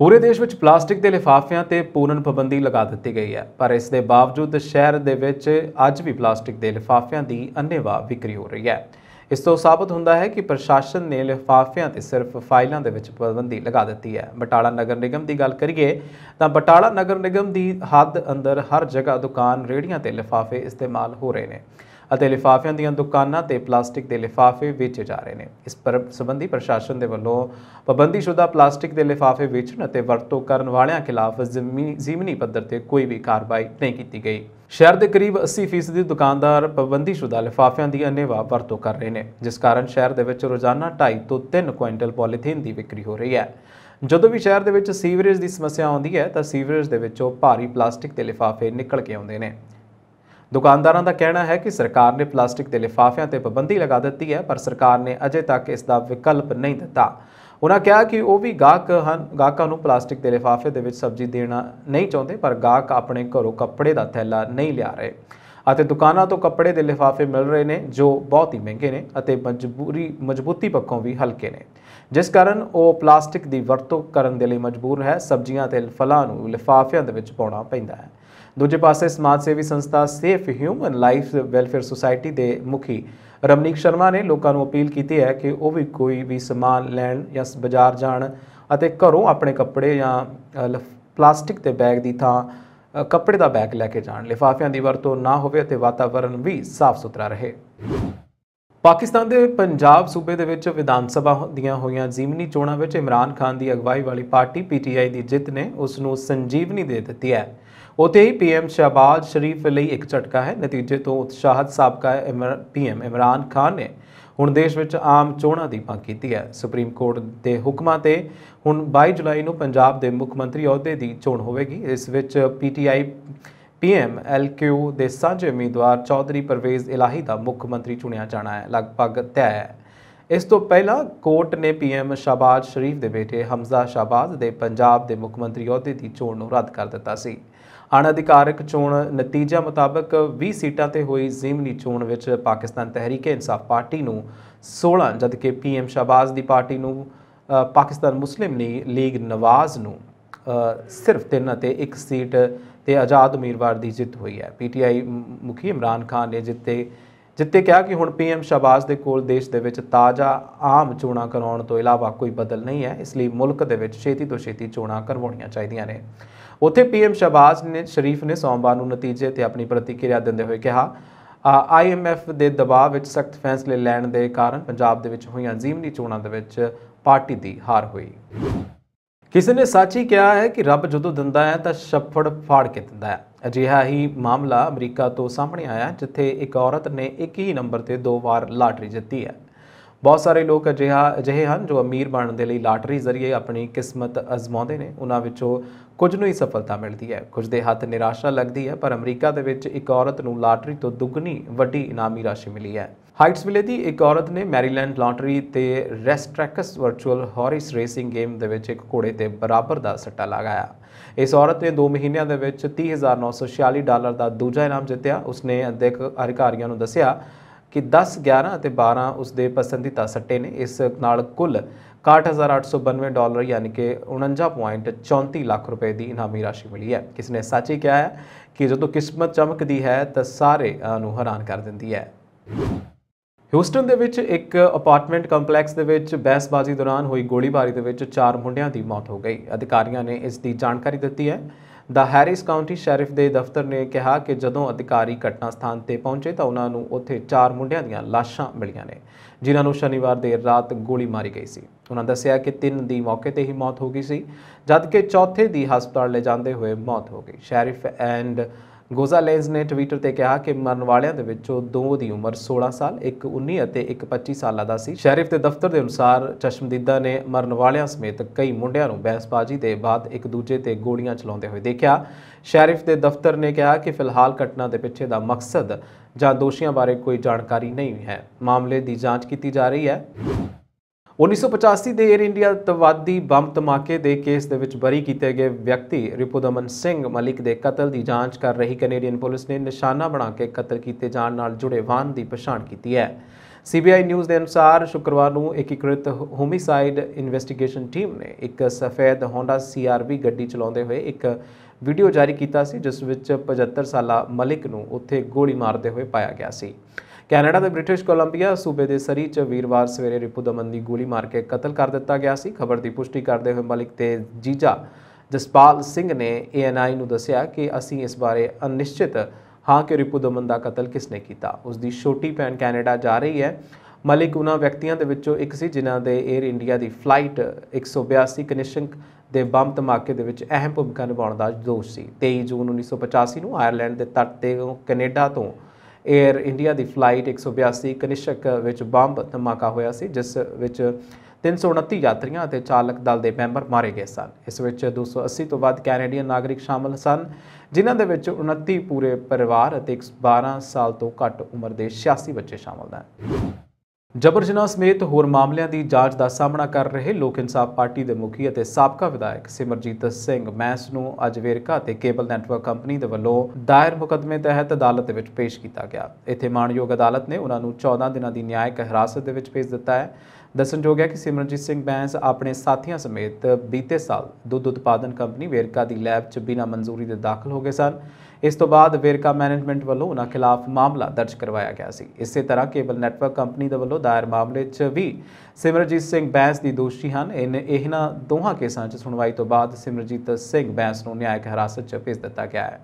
ਪੂਰੇ ਦੇਸ਼ ਵਿੱਚ ਪਲਾਸਟਿਕ ਦੇ ਲਿਫਾਫਿਆਂ ਤੇ ਪੂਰਨ ਪਾਬੰਦੀ ਲਗਾ ਦਿੱਤੀ ਗਈ ਹੈ, ਪਰ ਇਸ ਦੇ ਬਾਵਜੂਦ ਸ਼ਹਿਰ ਦੇ ਵਿੱਚ ਅੱਜ ਵੀ ਪਲਾਸਟਿਕ ਦੇ ਲਿਫਾਫਿਆਂ ਦੀ ਅੰਨ੍ਹੇਵਾਹ ਵਿਕਰੀ ਹੋ ਰਹੀ ਹੈ। ਇਸ ਤੋਂ ਸਾਬਤ ਹੁੰਦਾ ਹੈ ਕਿ ਪ੍ਰਸ਼ਾਸਨ ਨੇ ਲਿਫਾਫਿਆਂ ਤੇ ਸਿਰਫ ਫਾਈਲਾਂ ਦੇ ਵਿੱਚ ਪਾਬੰਦੀ ਲਗਾ ਦਿੱਤੀ ਹੈ। ਬਟਾਲਾ ਨਗਰ ਨਿਗਮ ਦੀ ਗੱਲ ਕਰੀਏ ਤਾਂ ਬਟਾਲਾ ਨਗਰ ਨਿਗਮ ਦੀ ਹੱਦ ਅੰਦਰ ਹਰ ਜਗ੍ਹਾ ਦੁਕਾਨ, ਰੇਹੜੀਆਂ ਤੇ ਲਿਫਾਫੇ ਇਸਤੇਮਾਲ ਹੋ ਰਹੇ ਨੇ। ਅਤੇ ਲਿਫਾਫਿਆਂ ਦੀਆਂ ਦੁਕਾਨਾਂ ਤੇ ਪਲਾਸਟਿਕ ਦੇ ਲਿਫਾਫੇ ਵੇਚੇ ਜਾ ਰਹੇ ਨੇ। ਇਸ ਪਰ ਸੰਬੰਧੀ ਪ੍ਰਸ਼ਾਸਨ ਦੇ ਵੱਲੋਂ ਪਾਬੰਦੀਸ਼ੁਦਾ ਪਲਾਸਟਿਕ ਦੇ ਲਿਫਾਫੇ ਵੇਚਣ ਅਤੇ ਵਰਤੋਂ ਕਰਨ ਵਾਲਿਆਂ ਖਿਲਾਫ ਜ਼ਮੀਨੀ ਜ਼ਮੀਨੀ ਪੱਧਰ ਤੇ ਕੋਈ ਵੀ ਕਾਰਵਾਈ ਨਹੀਂ ਕੀਤੀ ਗਈ। ਸ਼ਹਿਰ ਦੇ ਕਰੀਬ 80% ਦੁਕਾਨਦਾਰ ਪਾਬੰਦੀਸ਼ੁਦਾ ਲਿਫਾਫਿਆਂ ਦੀ ਅੰਨ੍ਹੇਵਾਹ ਵਰਤੋਂ ਕਰ ਰਹੇ ਨੇ, ਜਿਸ ਕਾਰਨ ਸ਼ਹਿਰ ਦੇ ਵਿੱਚ ਰੋਜ਼ਾਨਾ 2.5 ਤੋਂ 3 ਕੁਇੰਟਲ ਪੋਲੀਥੀਨ ਦੀ ਵਿਕਰੀ ਹੋ ਰਹੀ ਹੈ। ਜਦੋਂ ਵੀ ਸ਼ਹਿਰ ਦੇ ਵਿੱਚ ਸੀਵਰੇਜ ਦੀ ਸਮੱਸਿਆ ਆਉਂਦੀ ਹੈ ਤਾਂ ਸੀਵਰੇਜ ਦੇ ਵਿੱਚੋਂ ਭਾਰੀ ਪਲਾਸਟਿਕ ਦੇ ਲਿਫਾਫੇ ਨਿਕਲ ਕੇ ਆਉਂਦੇ ਨੇ। ਦੁਕਾਨਦਾਰਾਂ ਦਾ ਕਹਿਣਾ ਹੈ ਕਿ ਸਰਕਾਰ ਨੇ ਪਲਾਸਟਿਕ ਦੇ ਲਿਫਾਫਿਆਂ ਤੇ ਪਾਬੰਦੀ ਲਗਾ ਦਿੱਤੀ ਹੈ, ਪਰ ਸਰਕਾਰ ਨੇ ਅਜੇ ਤੱਕ ਇਸ ਦਾ ਵਿਕਲਪ ਨਹੀਂ ਦਿੱਤਾ। ਉਹਨਾਂ ਕਿਹਾ ਕਿ ਉਹ ਵੀ ਗਾਹਕ ਹਨ, ਗਾਹਕਾਂ ਨੂੰ ਪਲਾਸਟਿਕ ਦੇ ਲਿਫਾਫੇ ਦੇ ਵਿੱਚ ਸਬਜ਼ੀ ਦੇਣਾ ਨਹੀਂ ਚਾਹੁੰਦੇ, ਪਰ ਗਾਹਕ ਆਪਣੇ ਘਰੋਂ ਕੱਪੜੇ ਦਾ ਥੈਲਾ ਨਹੀਂ ਲਿਆ ਰਹੇ। ਅਤੇ ਦੁਕਾਨਾਂ ਤੋਂ ਕੱਪੜੇ ਦੇ ਲਿਫਾਫੇ ਮਿਲ ਰਹੇ ਨੇ ਜੋ ਬਹੁਤ ਹੀ ਮਹਿੰਗੇ ਨੇ ਅਤੇ ਮਜਬੂਰੀ ਮਜ਼ਬੂਤੀ ਪੱਖੋਂ ਵੀ ਹਲਕੇ ਨੇ। ਜਿਸ ਕਾਰਨ ਉਹ ਪਲਾਸਟਿਕ ਦੀ ਵਰਤੋਂ ਕਰਨ ਦੇ ਲਈ ਮਜਬੂਰ ਹੈ ਸਬਜ਼ੀਆਂ ਤੇ ਫਲਾਂ ਨੂੰ ਲਿਫਾਫਿਆਂ ਦੇ ਵਿੱਚ ਪਾਉਣਾ ਪੈਂਦਾ ਹੈ। ਦੂਜੇ ਪਾਸੇ ਸਮਾਜ ਸੇਵੀ ਸੰਸਥਾ safe human life welfare society ਦੇ ਮੁਖੀ ਰਮਨੀਕ ਸ਼ਰਮਾ ਨੇ ਲੋਕਾਂ ਨੂੰ ਅਪੀਲ ਕੀਤੀ ਹੈ ਕਿ ਉਹ ਵੀ ਕੋਈ ਵੀ ਸਮਾਨ ਲੈਣ ਜਾਂ ਬਾਜ਼ਾਰ ਜਾਣ ਅਤੇ ਘਰੋਂ ਆਪਣੇ ਕੱਪੜੇ ਜਾਂ ਅ, ਪਲਾਸਟਿਕ ਦੇ ਬੈਗ ਦੀ ਥਾਂ ਕੱਪੜੇ ਦਾ ਬੈਗ ਲੈ ਕੇ ਜਾਣ ਲਿਫਾਫਿਆਂ ਦੀ ਵਰਤੋਂ ਨਾ ਹੋਵੇ ਅਤੇ ਵਾਤਾਵਰਣ ਵੀ ਸਾਫ਼ ਸੁਥਰਾ ਰਹੇ। ਪਾਕਿਸਤਾਨ ਦੇ ਪੰਜਾਬ ਸੂਬੇ ਦੇ ਵਿੱਚ ਵਿਧਾਨ ਸਭਾ ਦੀਆਂ ਹੋਈਆਂ ਜ਼ਿਮਨੀ ਚੋਣਾਂ ਵਿੱਚ ਇਮਰਾਨ ਖਾਨ ਦੀ ਅਗਵਾਈ ਵਾਲੀ ਪਾਰਟੀ ਪੀਟੀਆਈ ਦੀ ਜਿੱਤ ਨੇ ਉਸ ਨੂੰ ਸੰਜੀਵਨੀ ਦੇ ਦਿੱਤੀ ਹੈ। ਉੱਥੇ ਹੀ ਪੀਐਮ ਸ਼ਹਬਾਜ਼ ਸ਼ਰੀਫ ਲਈ ਇੱਕ ਝਟਕਾ ਹੈ। ਨਤੀਜੇ ਤੋਂ ਉਤਸ਼ਾਹਤ ਸਾਬਕਾ ਪੀਐਮ ਇਮਰਾਨ ਖਾਨ ਨੇ ਹੁਣ ਦੇਸ਼ ਵਿੱਚ ਆਮ ਚੋਣਾਂ ਦੀ ਮੰਗ ਕੀਤੀ ਹੈ। ਸੁਪਰੀਮ ਕੋਰਟ ਦੇ ਹੁਕਮਾਂ ਤੇ ਹੁਣ 22 ਜੁਲਾਈ ਨੂੰ ਪੰਜਾਬ ਦੇ ਮੁੱਖ ਮੰਤਰੀ ਅਹੁਦੇ ਦੀ ਚੋਣ ਹੋਵੇਗੀ। ਇਸ ਵਿੱਚ ਪੀਟੀਆਈ ਪੀਐਮ ਐਲਕਿਊ ਦੇ ਸਾਂਝੇ ਉਮੀਦਵਾਰ ਚੌਧਰੀ ਪਰਵੇਜ਼ ਇਲਾਹੀ ਦਾ ਮੁੱਖ ਮੰਤਰੀ ਚੁਣਿਆ ਜਾਣਾ ਹੈ। ਲਗਭਗ ਤੈਅ ਹੈ। ਇਸ ਤੋਂ ਪਹਿਲਾਂ ਕੋਰਟ ਨੇ ਪੀਐਮ ਸ਼ਾਬਾਜ਼ ਸ਼ਰੀਫ ਦੇ ਬੇਟੇ ਹਮਜ਼ਾ ਸ਼ਾਬਾਜ਼ ਦੇ ਪੰਜਾਬ ਦੇ ਮੁੱਖ ਮੰਤਰੀ ਅਹੁਦੇ ਦੀ ਚੋਣ ਨੂੰ ਰੱਦ ਕਰ ਦਿੱਤਾ ਸੀ। ਅਣਅਧਿਕਾਰਕ ਚੋਣ ਨਤੀਜਾ ਮੁਤਾਬਕ 20 ਸੀਟਾਂ ਤੇ ਹੋਈ ਜ਼ਿਮਨੀ ਚੋਣ ਵਿੱਚ ਪਾਕਿਸਤਾਨ ਤਹਿਰੀਕ ਇਨਸਾਫ ਪਾਰਟੀ ਨੂੰ 16 ਜਦਕਿ ਪੀਐਮ ਸ਼ਾਬਾਜ਼ ਦੀ ਪਾਰਟੀ ਨੂੰ ਪਾਕਿਸਤਾਨ ਮੁਸਲਿਮ ਲੀ- ਲੀਗ ਨਵਾਜ਼ ਨੂੰ ਸਿਰਫ ਤਿੰਨ ਅਤੇ ਇੱਕ ਸੀਟ ਤੇ ਆਜ਼ਾਦ ਉਮੀਦਵਾਰ ਦੀ ਜਿੱਤ ਹੋਈ ਹੈ। ਪੀਟੀਆਈ ਮੁਖੀ ਇਮਰਾਨ ਖਾਨ ਨੇ ਜਿੱਤੇ ਜਿੱਤੇ ਕਿਹਾ ਕਿ ਹੁਣ ਪੀਐਮ ਸ਼ਾਬਾਜ਼ ਦੇ ਕੋਲ ਦੇਸ਼ ਦੇ ਵਿੱਚ ਤਾਜ਼ਾ, ਆਮ ਚੋਣਾਂ ਕਰਾਉਣ ਤੋਂ ਇਲਾਵਾ ਕੋਈ ਬਦਲ ਨਹੀਂ ਹੈ, ਇਸ ਲਈ ਮੁਲਕ ਦੇ ਵਿੱਚ ਛੇਤੀ ਤੋਂ ਛੇਤੀ ਚੋਣਾਂ ਕਰਵਾਉਣੀਆਂ ਚਾਹੀਦੀਆਂ ਨੇ। ਉੱਥੇ ਪੀਐਮ ਸ਼ਾਬਾਜ਼ ਨੇ, ਸ਼ਰੀਫ ਨੇ ਸੋਮਵਾਰ ਨੂੰ ਨਤੀਜੇ ਤੇ ਆਪਣੀ ਪ੍ਰਤੀਕਿਰਿਆ ਦਿੰਦੇ ਹੋਏ ਕਿਹਾ ਆਈਐਮਐਫ ਦੇ ਦਬਾਅ ਵਿੱਚ ਸਖਤ ਫੈਸਲੇ ਲੈਣ ਦੇ ਕਾਰਨ ਪੰਜਾਬ ਦੇ ਵਿੱਚ ਹੋਈਆਂ ਜ਼ਿਮਨੀ ਚੋਣਾਂ ਦੇ ਵਿੱਚ ਪਾਰਟੀ ਦੀ ਹਾਰ ਹੋਈ। ਕਿਸੇ ਨੇ ਸੱਚ ਹੀ ਕਿਹਾ ਹੈ ਕਿ ਰੱਬ ਜਦੋਂ ਦਿੰਦਾ ਹੈ ਤਾਂ ਛੱਫੜ ਫਾੜ ਕੇ ਦਿੰਦਾ ਹੈ। ਅਜਿਹਾ ਹੀ ਮਾਮਲਾ ਅਮਰੀਕਾ ਤੋਂ ਸਾਹਮਣੇ ਆਇਆ, ਜਿੱਥੇ ਇੱਕ ਔਰਤ ਨੇ ਇੱਕ ਹੀ ਨੰਬਰ ਤੇ ਦੋ ਵਾਰ ਲਾਟਰੀ ਜਿੱਤੀ ਹੈ। ਬਹੁਤ ਸਾਰੇ ਲੋਕ ਅਜਿਹਾ, ਅਜਿਹੇ ਹਨ ਜੋ ਅਮੀਰ ਬਣਨ ਦੇ ਲਈ ਲਾਟਰੀ ਜ਼ਰੀਏ ਆਪਣੀ ਕਿਸਮਤ ਅਜ਼ਮਾਉਂਦੇ ਨੇ। ਉਹਨਾਂ ਵਿੱਚੋਂ ਕੁਝ ਨੂੰ ਹੀ ਸਫਲਤਾ ਮਿਲਦੀ ਹੈ। ਕੁਝ ਦੇ ਹੱਥ ਨਿਰਾਸ਼ਾ ਲੱਗਦੀ ਹੈ, ਪਰ ਅਮਰੀਕਾ ਦੇ ਵਿੱਚ ਇੱਕ ਔਰਤ ਨੂੰ ਲਾਟਰੀ ਤੋਂ ਦੁੱਗਣੀ ਵੱਡੀ ਇਨਾਮੀ ਰਾਸ਼ੀ ਮਿਲੀ ਹੈ। ਹਾਈਟਸ ਵਿਲੇ ਦੀ ਇੱਕ ਔਰਤ ਨੇ ਮੈਰੀਲੈਂਡ ਲਾਟਰੀ ਤੇ racetracks virtual horse racing game ਦੇ ਵਿੱਚ ਇੱਕ ਘੋੜੇ ਤੇ ਬਰਾਬਰ ਦਾ ਸੱਟਾ ਲਗਾਇਆ। ਇਸ ਔਰਤ ਨੇ 2 ਮਹੀਨਿਆਂ ਦੇ ਵਿੱਚ 30946 ਡਾਲਰ ਦਾ ਦੂਜਾ ਇਨਾਮ ਜਿੱਤਿਆ। ਉਸਨੇ ਅਧਿਕ ਅਧਿਕਾਰੀਆਂ ਨੂੰ ਦੱਸਿਆ ਕਿ 10 11 ਅਤੇ 12 ਉਸਦੇ ਪਸੰਦੀਦਾ ਸੱਟੇ ਨੇ। ਇਸ ਨਾਲ ਕੁੱਲ 61892 ਡਾਲਰ ਯਾਨੀ ਕਿ 49.34 ਲੱਖ ਰੁਪਏ ਦੀ ਇਨਾਮੀ ਰਾਸ਼ੀ ਮਿਲੀ ਹੈ। ਕਿਸ ਨੇ ਸੱਚ ਹੀ ਕਿਹਾ ਹੈ ਕਿ ਜਦੋਂ ਕਿਸਮਤ ਚਮਕਦੀ ਹੈ ਤਾਂ ਸਾਰੇ ਨੂੰ ਹੈਰਾਨ ਕਰ ਦਿੰਦੀ ਹੈ। ਹਿਊਸਟਨ ਦੇ ਵਿੱਚ ਇੱਕ ਅਪਾਰਟਮੈਂਟ ਕੰਪਲੈਕਸ ਦੇ ਵਿੱਚ ਬਹਿਸਬਾਜ਼ੀ ਦੌਰਾਨ ਹੋਈ ਗੋਲੀਬਾਰੀ ਦੇ ਵਿੱਚ ਚਾਰ ਮੁੰਡਿਆਂ ਦੀ ਮੌਤ ਹੋ ਗਈ। ਅਧਿਕਾਰੀਆਂ ਨੇ ਇਸ ਦੀ ਜਾਣਕਾਰੀ ਦਿੱਤੀ ਹੈ। ਦਾ ਹੈਰਿਸ ਕਾਉਂਟੀ ਸ਼ੈਰਿਫ ਦੇ ਦਫ਼ਤਰ ਨੇ ਕਿਹਾ ਕਿ ਜਦੋਂ ਅਧਿਕਾਰੀ ਘਟਨਾ ਸਥਾਨ ਤੇ ਪਹੁੰਚੇ ਤਾਂ ਉਹਨਾਂ ਨੂੰ ਉੱਥੇ ਚਾਰ ਮੁੰਡਿਆਂ ਦੀਆਂ ਲਾਸ਼ਾਂ ਮਿਲੀਆਂ ਨੇ, ਜਿਨ੍ਹਾਂ ਨੂੰ ਸ਼ਨੀਵਾਰ ਦੇਰ ਰਾਤ ਗੋਲੀ ਮਾਰੀ ਗਈ ਸੀ। ਉਹਨਾਂ ਦੱਸਿਆ ਕਿ ਤਿੰਨ ਦੀ ਮੌਕੇ ਤੇ ਹੀ ਮੌਤ ਹੋ ਗਈ ਸੀ, ਜਦਕਿ ਚੌਥੇ ਦੀ ਹਸਪਤਾਲ ਲੈ ਜਾਂਦੇ ਹੋਏ ਮੌਤ ਹੋ ਗਈ। ਸ਼ੈਰਿਫ ਐਂਡ ਗੋਜ਼ਾਲੇਜ਼ ਨੇ ਟਵਿੱਟਰ ਤੇ ਕਿਹਾ ਕਿ ਮਰਨ ਵਾਲਿਆਂ ਦੇ ਵਿੱਚੋਂ ਦੋ ਦੀ ਉਮਰ 16 ਸਾਲ, ਇੱਕ 19 ਅਤੇ ਇੱਕ 25 ਸਾਲਾਂ ਦਾ ਸੀ। ਸ਼ੈਰਿਫ ਦੇ ਦਫ਼ਤਰ ਦੇ ਅਨੁਸਾਰ ਚਸ਼ਮਦੀਦਾ ਨੇ ਮਰਨ ਵਾਲਿਆਂ ਸਮੇਤ ਕਈ ਮੁੰਡਿਆਂ ਨੂੰ ਬਹਿਸਬਾਜ਼ੀ ਦੇ ਬਾਅਦ ਇੱਕ ਦੂਜੇ ਤੇ ਗੋਲੀਆਂ ਚਲਾਉਂਦੇ ਹੋਏ ਦੇਖਿਆ। ਸ਼ੈਰਿਫ ਦੇ ਦਫ਼ਤਰ ਨੇ ਕਿਹਾ ਕਿ ਫਿਲਹਾਲ ਘਟਨਾ ਦੇ ਪਿੱਛੇ ਦਾ ਮਕਸਦ ਜਾਂ ਦੋਸ਼ੀਆਂ ਬਾਰੇ ਕੋਈ ਜਾਣਕਾਰੀ ਨਹੀਂ ਹੈ। ਮਾਮਲੇ ਦੀ ਜਾਂਚ ਕੀਤੀ ਜਾ ਰਹੀ ਹੈ। 1985 ਦੇ 에ਅਰ ਇੰਡੀਆ ਤਵਾਦੀ ਬੰਬ ਧਮਾਕੇ ਦੇ ਕੇਸ ਦੇ ਵਿੱਚ ਬਰੀ ਕੀਤੇ ਗਏ ਵਿਅਕਤੀ ਰਿਪੁਦਮਨ ਸਿੰਘ ਮਲਿਕ ਦੇ ਕਤਲ ਦੀ ਜਾਂਚ ਕਰ ਰਹੀ ਕੈਨੇਡੀਅਨ ਪੁਲਿਸ ਨੇ ਨਿਸ਼ਾਨਾ ਬਣਾ ਕੇ ਕਤਲ ਕੀਤੇ ਜਾਣ ਨਾਲ ਜੁੜੇ ਵਾਹਨ ਦੀ ਪਛਾਣ ਕੀਤੀ ਹੈ। ਸੀਬੀਆਈ ਨਿਊਜ਼ ਦੇ ਅਨੁਸਾਰ ਸ਼ੁੱਕਰਵਾਰ ਨੂੰ ਏਕੀਕ੍ਰਿਤ ਹੋਮਿਸਾਈਡ ਇਨਵੈਸਟੀਗੇਸ਼ਨ ਟੀਮ ਨੇ ਇੱਕ ਸਫੈਦ ਹੋਂਡਾ ਸੀਆਰਵੀ ਗੱਡੀ ਚਲਾਉਂਦੇ ਹੋਏ ਇੱਕ ਵੀਡੀਓ ਜਾਰੀ ਕੀਤਾ ਸੀ, ਜਿਸ ਵਿੱਚ 75 ਸਾਲਾ ਮਲਿਕ ਨੂੰ ਉੱਥੇ ਗੋਲੀ ਮਾਰਦੇ ਹੋਏ ਪਾਇਆ ਗਿਆ ਸੀ। ਕੈਨੇਡਾ ਦੇ ਬ੍ਰਿਟਿਸ਼ ਕੋਲੰਬੀਆ ਸੂਬੇ ਦੇ ਸਰੀ 'ਚ ਵੀਰਵਾਰ ਸਵੇਰੇ ਰਿਪੂ ਦਮਨ ਦੀ ਗੋਲੀ ਮਾਰ ਕੇ ਕਤਲ ਕਰ ਦਿੱਤਾ ਗਿਆ ਸੀ। ਖਬਰ ਦੀ ਪੁਸ਼ਟੀ ਕਰਦੇ ਹੋਏ ਮਲਿਕ ਤੇ ਜੀਜਾ ਜਸਪਾਲ ਸਿੰਘ ਨੇ ਏਐਨਆਈ ਨੂੰ ਦੱਸਿਆ ਕਿ ਅਸੀਂ ਇਸ ਬਾਰੇ ਅਨਿਸ਼ਚਿਤ ਹਾਂ ਕਿ ਰਿਪੂ ਦਮਨ ਦਾ ਕਤਲ ਕਿਸਨੇ ਕੀਤਾ। ਉਸ ਦੀ ਛੋਟੀ ਭੈਣ ਕੈਨੇਡਾ ਜਾ ਰਹੀ ਹੈ। ਮਲਿਕ ਉਹਨਾਂ ਵਿਅਕਤੀਆਂ ਦੇ ਵਿੱਚੋਂ ਇੱਕ ਸੀ ਜਿਨ੍ਹਾਂ ਦੇ 에ਅਰ ਇੰਡੀਆ ਦੀ ਫਲਾਈਟ 182 ਕਨਿਸ਼ੰਕ ਦੇ ਬੰਬ ਧਮਾਕੇ ਦੇ ਵਿੱਚ ਅਹਿਮ ਭੂਮਿਕਾ ਨਿਭਾਉਣ ਦਾ ਦੋਸ਼ ਸੀ। 23 ਜੂਨ 1985 ਨੂੰ ਆਇਰਲੈਂਡ ਦੇ ਤੱਟ ਤੇ ਕੈਨੇਡਾ ਤੋਂ 에ਅਰ ਇੰਡੀਆ ਦੀ ਫਲਾਈਟ 182 ਕਨਿਸ਼ਕ ਵਿੱਚ ਬੰਬ ਧਮਾਕਾ ਹੋਇਆ ਸੀ, ਜਿਸ ਵਿੱਚ 329 ਯਾਤਰੀਆਂ ਅਤੇ ਚਾਲਕ ਦਲ ਦੇ ਮੈਂਬਰ ਮਾਰੇ ਗਏ ਸਨ। ਇਸ ਵਿੱਚ 280 ਤੋਂ ਵੱਧ ਕੈਨੇਡੀਅਨ ਨਾਗਰਿਕ ਸ਼ਾਮਲ ਸਨ, ਜਿਨ੍ਹਾਂ ਦੇ ਵਿੱਚ 29 ਪੂਰੇ ਪਰਿਵਾਰ ਅਤੇ 12 ਸਾਲ ਤੋਂ ਘੱਟ ਉਮਰ ਦੇ 86 ਬੱਚੇ ਸ਼ਾਮਲ ਹਨ। ਜਬਰ ਜਨਾਹ ਸਮੇਤ ਹੋਰ ਮਾਮਲਿਆਂ ਦੀ ਜਾਂਚ ਦਾ ਸਾਹਮਣਾ ਕਰ ਰਹੇ ਲੋਕ ਇਨਸਾਫ ਪਾਰਟੀ ਦੇ ਮੁਖੀ ਅਤੇ ਸਾਬਕਾ ਵਿਧਾਇਕ ਸਿਮਰਜੀਤ ਸਿੰਘ ਮੈਸ ਨੂੰ ਅੱਜ ਵੇਰਕਾ ਤੇ ਕੇਬਲ ਨੈਟਵਰਕ ਕੰਪਨੀ ਦੇ ਵੱਲੋਂ ਦਾਇਰ ਮੁਕੱਦਮੇ ਤਹਿਤ ਅਦਾਲਤ ਵਿੱਚ ਪੇਸ਼ ਕੀਤਾ ਗਿਆ। ਇੱਥੇ ਮਾਣਯੋਗ ਅਦਾਲਤ ਨੇ ਉਹਨਾਂ ਨੂੰ 14 ਦਿਨਾਂ ਦੀ ਨਿਆਇਕ ਹਿਰਾਸਤ ਦੇ ਵਿੱਚ ਭੇਜ ਦਿੱਤਾ ਹੈ। ਦੱਸਣਯੋਗ ਹੈ ਕਿ ਸਿਮਰਜੀਤ ਸਿੰਘ ਬੈਂਸ ਆਪਣੇ ਸਾਥੀਆਂ ਸਮੇਤ ਬੀਤੇ ਸਾਲ ਦੁੱਧ ਉਤਪਾਦਨ ਕੰਪਨੀ ਵੇਰਕਾ ਦੀ ਲੈਬ 'ਚ ਬਿਨਾਂ ਮਨਜ਼ੂਰੀ ਦੇ ਦਾਖਲ ਹੋ ਗਏ ਸਨ। ਇਸ ਤੋਂ ਬਾਅਦ ਵੇਰਕਾ ਮੈਨੇਜਮੈਂਟ ਵੱਲੋਂ ਉਹਨਾਂ ਖਿਲਾਫ ਮਾਮਲਾ ਦਰਜ ਕਰਵਾਇਆ ਗਿਆ ਸੀ। ਇਸੇ ਤਰ੍ਹਾਂ ਕੇਬਲ ਨੈਟਵਰਕ ਕੰਪਨੀ ਦੇ ਵੱਲੋਂ ਦਾਇਰ ਮਾਮਲੇ 'ਚ ਵੀ ਸਿਮਰਜੀਤ ਸਿੰਘ ਬੈਂਸ ਦੀ ਦੋਸ਼ੀ ਹਨ। ਇਨ, ਇਹਨਾਂ ਦੋਹਾਂ ਕੇਸਾਂ 'ਚ ਸੁਣਵਾਈ ਤੋਂ ਬਾਅਦ ਸਿਮਰਜੀਤ ਸਿੰਘ ਬੈਂਸ ਨੂੰ ਨਿਆਇਕ ਹਿਰਾਸਤ 'ਚ ਭੇਜ ਦਿੱਤਾ ਗਿਆ ਹੈ।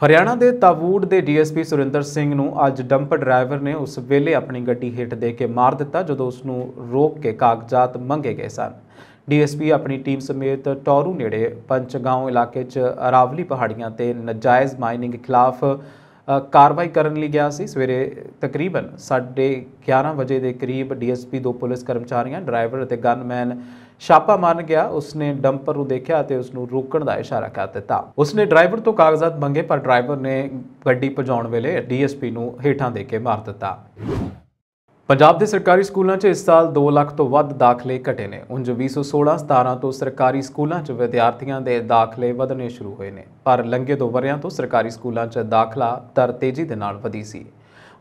ਹਰਿਆਣਾ ਦੇ ਤਾਵੂਡ ਦੇ ਡੀਐਸਪੀ ਸੁਰਿੰਦਰ ਸਿੰਘ ਨੂੰ ਅੱਜ ਡੰਪ ਡਰਾਈਵਰ ਨੇ ਉਸ ਵੇਲੇ ਆਪਣੀ ਗੱਡੀ ਹੇਠ ਦੇ ਕੇ ਮਾਰ ਦਿੱਤਾ, ਜਦੋਂ ਉਸ ਨੂੰ ਰੋਕ ਕੇ ਕਾਗਜ਼ਾਤ ਮੰਗੇ ਗਏ ਸਨ। ਡੀਐਸਪੀ ਆਪਣੀ ਟੀਮ ਸਮੇਤ ਟੌਰੂ ਨੇੜੇ ਪੰਚਗਾਉਂ ਇਲਾਕੇ 'ਚ ਅਰਾਵਲੀ ਪਹਾੜੀਆਂ ਤੇ ਨਜਾਇਜ਼ ਮਾਈਨਿੰਗ ਖਿਲਾਫ ਕਾਰਵਾਈ ਕਰਨ ਲਈ ਗਿਆ ਸੀ। ਸਵੇਰੇ ਤਕਰੀਬਨ 11:30 ਵਜੇ ਦੇ ਕਰੀਬ ਡੀਐਸਪੀ ਦੋ ਪੁਲਿਸ ਕਰਮਚਾਰੀਆਂ, ਡਰਾਈਵਰ ਅਤੇ ਗਨਮੈਨ ਛਾਪਾ ਮਾਰਨ ਗਿਆ। ਉਸਨੇ ਡੰਪਰ ਨੂੰ ਦੇਖਿਆ ਅਤੇ ਉਸ ਨੂੰ ਰੋਕਣ ਦਾ ਇਸ਼ਾਰਾ ਕਰ ਦਿੱਤਾ। ਉਸਨੇ ਡਰਾਈਵਰ ਤੋਂ ਕਾਗਜ਼ਾਤ ਮੰਗੇ, ਪਰ ਡਰਾਈਵਰ ਨੇ ਗੱਡੀ ਭਜਾਉਣ ਵੇਲੇ ਡੀਐਸਪੀ ਨੂੰ ਹੇਠਾਂ ਦੇ ਕੇ ਮਾਰ ਦਿੱਤਾ। ਪੰਜਾਬ ਦੇ ਸਰਕਾਰੀ ਸਕੂਲਾਂ 'ਚ ਇਸ ਸਾਲ 2 ਲੱਖ ਤੋਂ ਵੱਧ ਦਾਖਲੇ ਘਟੇ ਨੇ। ਉਂਝ 2016-17 ਤੋਂ ਸਰਕਾਰੀ ਸਕੂਲਾਂ 'ਚ ਵਿਦਿਆਰਥੀਆਂ ਦੇ ਦਾਖਲੇ ਵਧਣੇ ਸ਼ੁਰੂ ਹੋਏ ਨੇ, ਪਰ ਲੰਘੇ ਦੋ ਵਰਿਆਂ ਤੋਂ ਸਰਕਾਰੀ ਸਕੂਲਾਂ 'ਚ ਦਾਖਲਾ ਦਰ ਤੇਜ਼ੀ ਦੇ ਨਾਲ ਵਧੀ ਸੀ।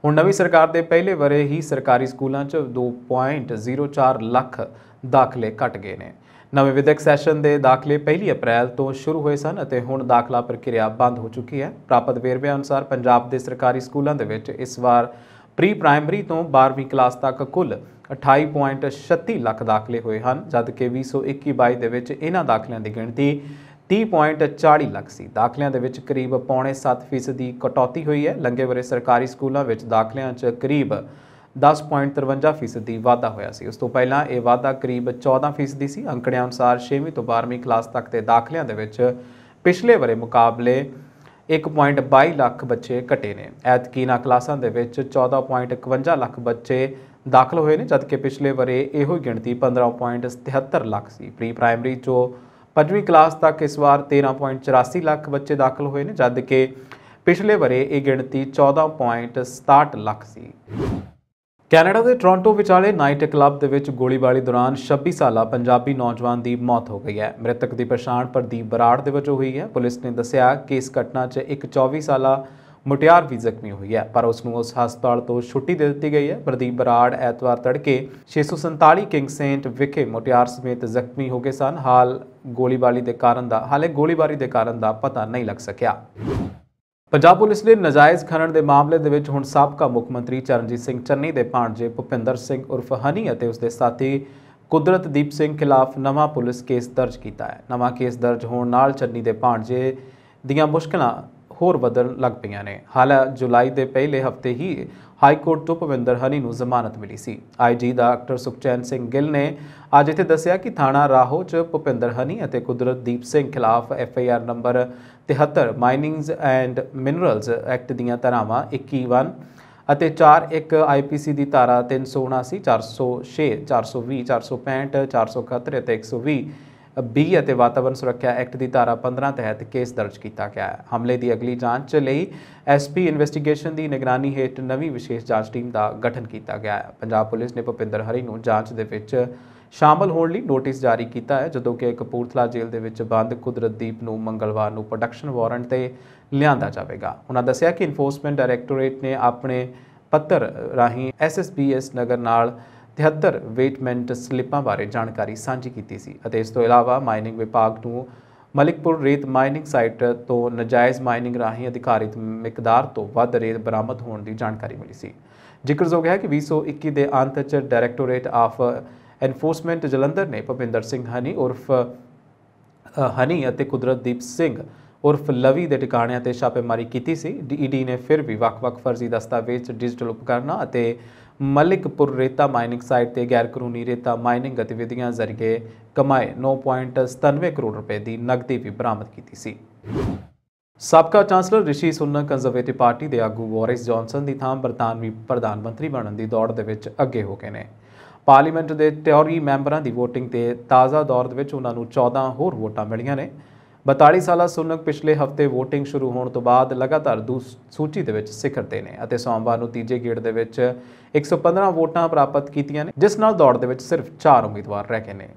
ਹੁਣ ਨਵੀਂ ਸਰਕਾਰ ਦੇ ਪਹਿਲੇ ਵਰੇ ਹੀ ਸਰਕਾਰੀ ਸਕੂਲਾਂ 'ਚ 2.04 ਲੱਖ ਦਾਖਲੇ ਘਟ ਗਏ ਨੇ। ਨਵੇਂ ਵਿਦਿਅਕ ਸੈਸ਼ਨ ਦੇ ਦਾਖਲੇ ਪਹਿਲੀ ਅਪ੍ਰੈਲ ਤੋਂ ਸ਼ੁਰੂ ਹੋਏ ਸਨ ਅਤੇ ਹੁਣ ਦਾਖਲਾ ਪ੍ਰਕਿਰਿਆ ਬੰਦ ਹੋ ਚੁੱਕੀ ਹੈ। ਪ੍ਰਾਪਤ ਵੇਰਵਿਆਂ ਅਨੁਸਾਰ ਪੰਜਾਬ ਦੇ ਸਰਕਾਰੀ ਸਕੂਲਾਂ ਦੇ ਵਿੱਚ ਇਸ ਵਾਰ ਪ੍ਰੀ ਪ੍ਰਾਇਮਰੀ ਤੋਂ 12ਵੀਂ ਕਲਾਸ ਤੱਕ ਕੁੱਲ 28.36 ਲੱਖ ਦਾਖਲੇ ਹੋਏ ਹਨ, ਜਦਕਿ 2021-22 ਦੇ ਵਿੱਚ ਇਹਨਾਂ ਦਾਖਲਿਆਂ ਦੀ ਗਿਣਤੀ 30.40 ਲੱਖ ਸੀ। ਦਾਖਲਿਆਂ ਦੇ ਵਿੱਚ ਕਰੀਬ ਪੌਣੇ 7% ਦੀ ਕਟੌਤੀ ਹੋਈ ਹੈ। ਲੰਘੇ ਵਰੇ ਸਰਕਾਰੀ ਸਕੂਲਾਂ ਵਿੱਚ ਦਾਖਲਿਆਂ 'ਚ ਕਰੀਬ 10.53% ਦੀ ਵਾਧਾ ਹੋਇਆ ਸੀ। ਉਸ ਤੋਂ ਪਹਿਲਾਂ ਇਹ ਵਾਧਾ ਕਰੀਬ 14% ਦੀ ਸੀ। ਅੰਕੜਿਆਂ ਅਨੁਸਾਰ 6ਵੀਂ ਤੋਂ 12ਵੀਂ ਕਲਾਸ ਤੱਕ ਦੇ ਦਾਖਲਿਆਂ ਦੇ ਵਿੱਚ ਪਿਛਲੇ ਵਰੇ ਮੁਕਾਬਲੇ 1.22 ਲੱਖ ਬੱਚੇ ਘਟੇ ਨੇ। ਐਤਕੀ ਇਹਨਾਂ ਕਲਾਸਾਂ ਦੇ ਵਿੱਚ 14.51 ਲੱਖ ਬੱਚੇ ਦਾਖਲ ਹੋਏ ਨੇ, ਜਦਕਿ ਪਿਛਲੇ ਵਰੇ ਇਹੋ ਹੀ ਗਿਣਤੀ 15.73 ਲੱਖ ਸੀ। ਪ੍ਰੀ ਪ੍ਰਾਇਮਰੀ ਚੋਂ ਪੰਜਵੀਂ ਕਲਾਸ ਤੱਕ ਇਸ ਵਾਰ 13.84 ਲੱਖ ਬੱਚੇ ਦਾਖਲ ਹੋਏ ਨੇ, ਜਦਕਿ ਪਿਛਲੇ ਵਰੇ ਇਹ ਗਿਣਤੀ 14.67 ਲੱਖ ਸੀ। ਕੈਨੇਡਾ ਦੇ ਟੋਰਾਂਟੋ ਵਿਚਾਲੇ ਨਾਈਟ ਕਲੱਬ ਦੇ ਵਿੱਚ ਗੋਲੀਬਾਰੀ ਦੌਰਾਨ 26 ਸਾਲਾ ਪੰਜਾਬੀ ਨੌਜਵਾਨ ਦੀ ਮੌਤ ਹੋ ਗਈ ਹੈ। ਮ੍ਰਿਤਕ ਦੀ ਪਛਾਣ ਪ੍ਰਦੀਪ ਬਰਾੜ ਦੇ ਵਜੋਂ ਹੋਈ ਹੈ। ਪੁਲਿਸ ਨੇ ਦੱਸਿਆ ਕਿ ਇਸ ਘਟਨਾ 'ਚ ਇੱਕ 24 ਸਾਲਾ ਮੁਟਿਆਰ ਵੀ ਜ਼ਖਮੀ ਹੋਈ ਹੈ, ਪਰ ਉਸ ਨੂੰ ਉਸ ਹਸਪਤਾਲ ਤੋਂ ਛੁੱਟੀ ਦੇ ਦਿੱਤੀ ਗਈ ਹੈ। ਪ੍ਰਦੀਪ ਬਰਾੜ ਐਤਵਾਰ ਤੜਕੇ 647 ਕਿੰਗ ਸੇਂਟ ਵਿਖੇ ਮੁਟਿਆਰ ਸਮੇਤ ਜ਼ਖਮੀ ਹੋ ਗਏ ਸਨ। ਹਾਲ ਗੋਲੀਬਾਰੀ ਦੇ ਕਾਰਨ ਦਾ ਹਾਲੇ ਗੋਲੀਬਾਰੀ ਦੇ ਕਾਰਨ ਦਾ ਪਤਾ ਨਹੀਂ ਲੱਗ ਸਕਿਆ। ਪੰਜਾਬ ਪੁਲਿਸ ਨੇ ਨਜਾਇਜ਼ ਖਨਨ ਦੇ ਮਾਮਲੇ ਦੇ ਵਿੱਚ ਹੁਣ ਸਾਬਕਾ ਮੁੱਖ ਮੰਤਰੀ ਚਰਨਜੀਤ ਸਿੰਘ ਚੰਨੀ ਦੇ ਭਾਣਜੇ ਭੁਪਿੰਦਰ ਸਿੰਘ ਉਰਫ ਹਨੀ ਅਤੇ ਉਸ ਦੇ ਸਾਥੀ ਕੁਦਰਤਦੀਪ ਸਿੰਘ ਖਿਲਾਫ ਨਵਾਂ ਪੁਲਿਸ ਕੇਸ ਦਰਜ ਕੀਤਾ ਹੈ। ਨਵਾਂ ਕੇਸ ਦਰਜ ਹੋਣ ਨਾਲ ਚੰਨੀ ਦੇ ਭਾਣਜੇ ਦੀਆਂ ਮੁਸ਼ਕਲਾਂ ਹੋਰ ਵਧਣ ਲੱਗ ਪਈਆਂ ਨੇ। ਹਾਲਾ ਜੁਲਾਈ ਦੇ ਪਹਿਲੇ ਹਫ਼ਤੇ ਹੀ ਹਾਈ ਕੋਰਟ ਤੋਂ ਭਵਿੰਦਰ ਹਨੀ ਨੂੰ ਜ਼ਮਾਨਤ ਮਿਲੀ ਸੀ। ਆਈਜੀ ਡਾਕਟਰ ਸੁਖਚੈਨ ਸਿੰਘ ਗਿੱਲ ਨੇ ਅੱਜ ਇੱਥੇ ਦੱਸਿਆ ਕਿ ਥਾਣਾ ਰਾਹੋ 'ਚ ਭੁਪਿੰਦਰ ਹਨੀ ਅਤੇ ਕੁਦਰਤਦੀਪ ਸਿੰਘ ਖਿਲਾਫ F I R number 73 mining and minerals act ਦੀਆਂ ਧਾਰਾਵਾਂ 21 ਅਤੇ 41 ਆਈਪੀਸੀ ਦੀ ਧਾਰਾ 379 406 420 465 471 ਅਤੇ 120 ਬੀ ਅਤੇ ਵਾਤਾਵਰਣ ਸੁਰੱਖਿਆ ਐਕਟ ਦੀ ਧਾਰਾ 15 ਤਹਿਤ ਕੇਸ ਦਰਜ ਕੀਤਾ ਗਿਆ ਹੈ। ਹਮਲੇ ਦੀ ਅਗਲੀ ਜਾਂਚ ਲਈ ਐਸਪੀ ਇਨਵੈਸਟੀਗੇਸ਼ਨ ਦੀ ਨਿਗਰਾਨੀ ਹੇਠ ਨਵੀਂ ਵਿਸ਼ੇਸ਼ ਜਾਂਚ ਟੀਮ ਦਾ ਗਠਨ ਕੀਤਾ ਗਿਆ ਹੈ। ਪੰਜਾਬ ਪੁਲਿਸ ਨੇ ਭੁਪਿੰਦਰ ਹਰੀ ਨੂੰ ਜਾਂਚ ਦੇ ਵਿੱਚ ਸ਼ਾਮਲ ਹੋਣ ਲਈ ਨੋਟਿਸ ਜਾਰੀ ਕੀਤਾ ਹੈ, ਜਦੋਂ ਕਿ ਕਪੂਰਥਲਾ ਜੇਲ੍ਹ ਦੇ ਵਿੱਚ ਬੰਦ ਕੁਦਰਤਦੀਪ ਨੂੰ ਮੰਗਲਵਾਰ ਨੂੰ ਪ੍ਰੋਡਕਸ਼ਨ ਵਾਰੰਟ ਤੇ ਲਿਆਂਦਾ ਜਾਵੇਗਾ। ਉਹਨਾਂ ਦੱਸਿਆ ਕਿ ਇਨਫੋਰਸਮੈਂਟ ਡਾਇਰੈਕਟੋਰੇਟ ਨੇ ਆਪਣੇ ਪੱਤਰ ਰਾਹੀਂ ਐਸਐਸਬੀਐਸ ਨਗਰ ਨਾਲ 73 ਵੇਟਮੈਂਟ ਸਲਿੱਪਾਂ ਬਾਰੇ ਜਾਣਕਾਰੀ ਸਾਂਝੀ ਕੀਤੀ ਸੀ ਅਤੇ ਇਸ ਤੋਂ ਇਲਾਵਾ ਮਾਈਨਿੰਗ ਵਿਭਾਗ ਨੂੰ ਮਲਿਕਪੁਰ ਰੇਤ ਮਾਈਨਿੰਗ ਸਾਈਟ ਤੋਂ ਨਜਾਇਜ਼ ਮਾਈਨਿੰਗ ਰਾਹੀਂ ਅਧਿਕਾਰਿਤ ਮਿਕਦਾਰ ਤੋਂ ਵੱਧ ਰੇਤ ਬਰਾਮਦ ਹੋਣ ਦੀ ਜਾਣਕਾਰੀ ਮਿਲੀ ਸੀ। ਜ਼ਿਕਰਯੋਗ ਹੈ ਕਿ 2021 ਦੇ ਅੰਤ 'ਚ ਡਾਇਰੈਕਟੋਰੇਟ ਆਫ ਐਨਫੋਰਸਮੈਂਟ ਜਲੰਧਰ ਨੇ ਭੁਪਿੰਦਰ ਸਿੰਘ ਹਨੀ ਉਰਫ ਹਨੀ ਅਤੇ ਕੁਦਰਤਦੀਪ ਸਿੰਘ ਉਰਫ ਲਵੀ ਦੇ ਟਿਕਾਣਿਆਂ ਤੇ ਛਾਪੇਮਾਰੀ ਕੀਤੀ ਸੀ। ਡੀਈਡੀ ਨੇ ਫਿਰ ਵੀ ਵੱਖ-ਵੱਖ ਫਰਜ਼ੀ ਦਸਤਾਵੇਜ਼, ਡਿਜੀਟਲ ਉਪਕਰਨਾਂ ਅਤੇ ਮਲਿਕਪੁਰ ਰੇਤਾ ਮਾਈਨਿੰਗ ਸਾਈਟ ਤੇ ਗੈਰ ਕਾਨੂੰਨੀ ਰੇਤਾ ਮਾਈਨਿੰਗ ਗਤੀਵਿਧੀਆਂ ਜ਼ਰੀਏ ਕਮਾਏ 9.97 ਕਰੋੜ ਰੁਪਏ ਦੀ ਨਕਦੀ ਵੀ ਬਰਾਮਦ ਕੀਤੀ ਸੀ। ਸਾਬਕਾ chancellor Rishi Sunak conservative party ਦੇ ਆਗੂ ਬੋਰਿਸ ਜੌਨਸਨ ਦੀ ਥਾਂ ਬਰਤਾਨਵੀ ਪ੍ਰਧਾਨ ਮੰਤਰੀ ਬਣਨ ਦੀ ਦੌੜ ਦੇ ਵਿੱਚ ਅੱਗੇ ਹੋ ਗਏ ਨੇ। ਪਾਰਲੀਮੈਂਟ ਦੇ ਟਿਓਰੀ ਮੈਂਬਰਾਂ ਦੀ VOTING ਤੇ ਤਾਜ਼ਾ ਦੌਰ ਦੇ ਵਿੱਚ ਉਹਨਾਂ ਨੂੰ 14 ਹੋਰ ਵੋਟਾਂ ਮਿਲੀਆਂ ਨੇ। 42 ਸਾਲਾ ਸੁਨਕ ਪਿਛਲੇ ਹਫ਼ਤੇ VOTING ਸ਼ੁਰੂ ਹੋਣ ਤੋਂ ਬਾਅਦ ਲਗਾਤਾਰ ਦੂਸ ਸੂਚੀ ਦੇ ਵਿੱਚ ਸਿਖਰ ਤੇ ਨੇ ਅਤੇ ਸੋਮਵਾਰ ਨੂੰ ਤੀਜੇ ਗੇੜ ਦੇ ਵਿੱਚ 115 ਵੋਟਾਂ ਪ੍ਰਾਪਤ ਕੀਤੀਆਂ ਨੇ, ਜਿਸ ਨਾਲ ਦੌੜ ਦੇ ਵਿੱਚ ਸਿਰਫ 4 ਉਮੀਦਵਾਰ ਰਹਿ ਗਏ ਨੇ।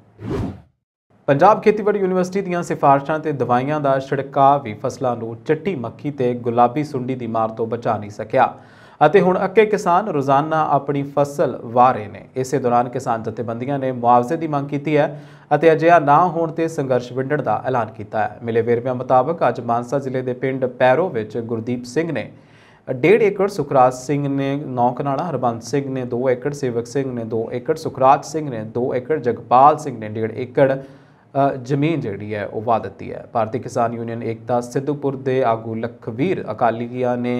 ਪੰਜਾਬ ਖੇਤੀਬਾੜੀ ਯੂਨੀਵਰਸਿਟੀ ਦੀਆਂ ਸਿਫਾਰਸ਼ਾਂ ਤੇ ਦਵਾਈਆਂ ਦਾ ਛਿੜਕਾਅ ਵੀ ਫਸਲਾਂ ਨੂੰ ਚਿੱਟੀ ਮੱਖੀ ਤੇ ਗੁਲਾਬੀ ਸੁੰਡੀ ਦੀ ਮਾਰ ਤੋਂ ਬਚਾ ਨਹੀਂ ਸਕਿਆ। ਅਤੇ ਹੁਣ ਅੱਕੇ ਕਿਸਾਨ ਰੋਜ਼ਾਨਾ ਆਪਣੀ ਫਸਲ ਵਾਹ ਰਹੇ ਨੇ। ਇਸੇ ਦੌਰਾਨ ਕਿਸਾਨ ਜਥੇਬੰਦੀਆਂ ਨੇ ਮੁਆਵਜ਼ੇ ਦੀ ਮੰਗ ਕੀਤੀ ਹੈ ਅਤੇ ਅਜਿਹਾ ਨਾ ਹੋਣ ਤੇ ਸੰਘਰਸ਼ ਵਿੰਡਣ ਦਾ ਐਲਾਨ ਕੀਤਾ ਹੈ। ਮਿਲੇ ਵੇਰਵਿਆਂ ਮੁਤਾਬਕ ਅੱਜ ਮਾਨਸਾ ਜ਼ਿਲ੍ਹੇ ਦੇ ਪਿੰਡ ਪੈਰੋ ਵਿੱਚ ਗੁਰਦੀਪ ਸਿੰਘ ਨੇ ਡੇਢ ਏਕੜ ਸੁਖਰਾਜ ਸਿੰਘ ਨੇ 9 ਕਨਾਲਾ, ਹਰਬੰਸ ਸਿੰਘ ਨੇ 2 ਏਕੜ, ਸੇਵਕ ਸਿੰਘ ਨੇ 2 ਏਕੜ, ਸੁਖਰਾਜ ਸਿੰਘ ਨੇ 2 ਏਕੜ, ਜਗਪਾਲ ਸਿੰਘ ਨੇ ਡੇਢ ਏਕੜ ਜ਼ਮੀਨ ਜਿਹੜੀ ਹੈ ਉਹ ਵਾ ਦਿੱਤੀ ਹੈ। ਭਾਰਤੀ ਕਿਸਾਨ ਯੂਨੀਅਨ ਏਕਤਾ ਸਿੱਧੂਪੁਰ ਦੇ ਆਗੂ ਲਖਵੀਰ ਅਕਾਲੀਆ ਨੇ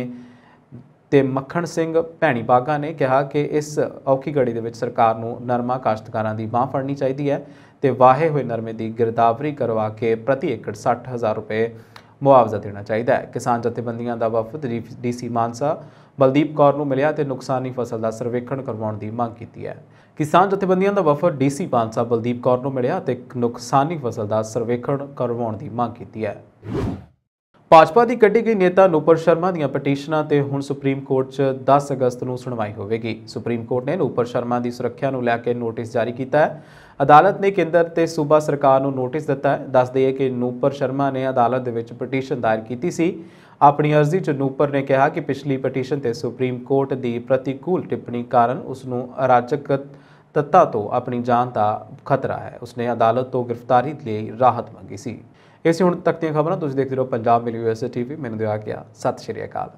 ਤੇ ਮੱਖਣ ਸਿੰਘ ਭੈਣੀ ਬਾਗਾ ਨੇ ਕਿਹਾ ਕਿ ਇਸ ਔਖੀ ਘੜੀ ਦੇ ਵਿੱਚ ਸਰਕਾਰ ਨੂੰ ਨਰਮਾ ਕਾਸ਼ਤਕਾਰਾਂ ਦੀ ਬਾਹ ਫੜਨੀ ਚਾਹੀਦੀ ਹੈ ਤੇ ਵਾਹੇ ਹੋਏ ਨਰਮੇ ਦੀ ਗਿਰਦਾਵਰੀ ਕਰਵਾ ਕੇ ਪ੍ਰਤੀ ਏਕੜ 60000 ਰੁਪਏ ਮੁਆਵਜ਼ਾ ਦੇਣਾ ਚਾਹੀਦਾ ਹੈ। ਕਿਸਾਨ ਜਥੇਬੰਦੀਆਂ ਦਾ ਵਫਦ ਡੀਸੀ ਮਾਨਸਾ ਬਲਦੀਪ ਕੌਰ ਨੂੰ ਮਿਲਿਆ ਤੇ ਨੁਕਸਾਨੀ ਫਸਲ ਦਾ ਸਰਵੇਖਣ ਕਰਵਾਉਣ ਦੀ ਮੰਗ ਕੀਤੀ ਹੈ। ਕਿਸਾਨ ਜਥੇਬੰਦੀਆਂ ਦਾ ਵਫਦ ਡੀਸੀ ਮਾਨਸਾ ਬਲਦੀਪ ਕੌਰ ਨੂੰ ਮਿਲਿਆ ਤੇ ਨੁਕਸਾਨੀ ਫਸਲ ਦਾ ਸਰਵੇਖਣ ਕਰਵਾਉਣ ਦੀ ਮੰਗ ਕੀਤੀ ਹੈ। ਭਾਜਪਾ ਦੀ ਕੱਢੀ ਗਈ ਨੇਤਾ ਨੂਪਰ ਸ਼ਰਮਾ ਦੀਆਂ ਪਟੀਸ਼ਨਾਂ ਤੇ ਹੁਣ ਸੁਪਰੀਮ ਕੋਰਟ 'ਚ 10 ਅਗਸਤ ਨੂੰ ਸੁਣਵਾਈ ਹੋਵੇਗੀ। ਸੁਪਰੀਮ ਕੋਰਟ ਨੇ ਨੂਪਰ ਸ਼ਰਮਾ ਦੀ ਸੁਰੱਖਿਆ ਨੂੰ ਲੈ ਕੇ ਨੋਟਿਸ ਜਾਰੀ ਕੀਤਾ ਹੈ। ਅਦਾਲਤ ਨੇ ਕੇਂਦਰ ਤੇ ਸੂਬਾ ਸਰਕਾਰ ਨੂੰ ਨੋਟਿਸ ਦਿੱਤਾ ਹੈ। ਦੱਸ ਦਈਏ ਕਿ ਨੂਪਰ ਸ਼ਰਮਾ ਨੇ ਅਦਾਲਤ ਦੇ ਵਿੱਚ ਪਟੀਸ਼ਨ ਦਾਇਰ ਕੀਤੀ ਸੀ। ਆਪਣੀ ਅਰਜ਼ੀ 'ਚ ਨੂਪਰ ਨੇ ਕਿਹਾ ਕਿ ਪਿਛਲੀ ਪਟੀਸ਼ਨ ਤੇ ਸੁਪਰੀਮ ਕੋਰਟ ਦੀ ਪ੍ਰਤੀਕੂਲ ਟਿੱਪਣੀ ਕਾਰਨ ਉਸ ਨੂੰ ਅਰਾਜਕ ਤੱਤਾਂ ਤੋਂ ਆਪਣੀ ਜਾਨ ਦਾ ਖਤਰਾ ਹੈ। ਉਸਨੇ ਅਦਾਲਤ ਤੋਂ ਗ੍ਰਿਫਤਾਰੀ ਲਈ ਰਾਹਤ ਮੰਗੀ ਸੀ। ਇਹ ਹੁਣ ਤੱਕ ਦੀਆਂ ਖਬਰਾਂ ਤੁਸੀਂ ਦੇਖਦੇ ਰਹੋ ਪੰਜਾਬ ਮਿਲ ਯੂਐਸਏ ਟੀਵੀ ਮੈਨੂੰ ਦਿਆ ਗਿਆ। ਸਤਿ ਸ਼੍ਰੀ ਅਕਾਲ।